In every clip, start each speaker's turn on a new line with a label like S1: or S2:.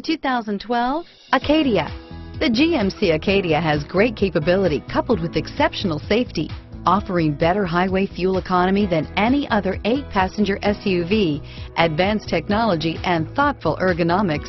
S1: 2012 Acadia. The GMC Acadia has great capability coupled with exceptional safety, offering better highway fuel economy than any other eight-passenger SUV, advanced technology, and thoughtful ergonomics.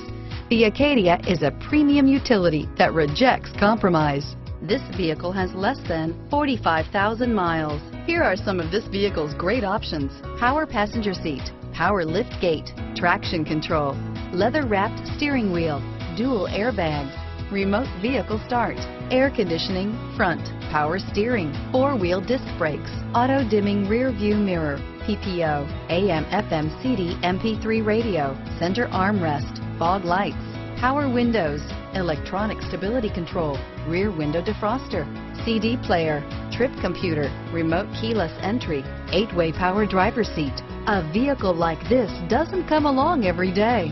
S1: The Acadia is a premium utility that rejects compromise. This vehicle has less than 45,000 miles. Here are some of this vehicle's great options. Power passenger seat, power lift gate, traction control, leather-wrapped steering wheel, dual airbags, remote vehicle start, air conditioning, front, power steering, four-wheel disc brakes, auto-dimming rear view mirror, PPO, AM FM CD MP3 radio, center armrest, fog lights, power windows, electronic stability control, rear window defroster, CD player, trip computer, remote keyless entry, eight-way power driver seat. A vehicle like this doesn't come along every day.